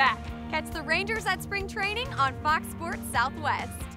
back. Catch the Rangers at spring training on Fox Sports Southwest.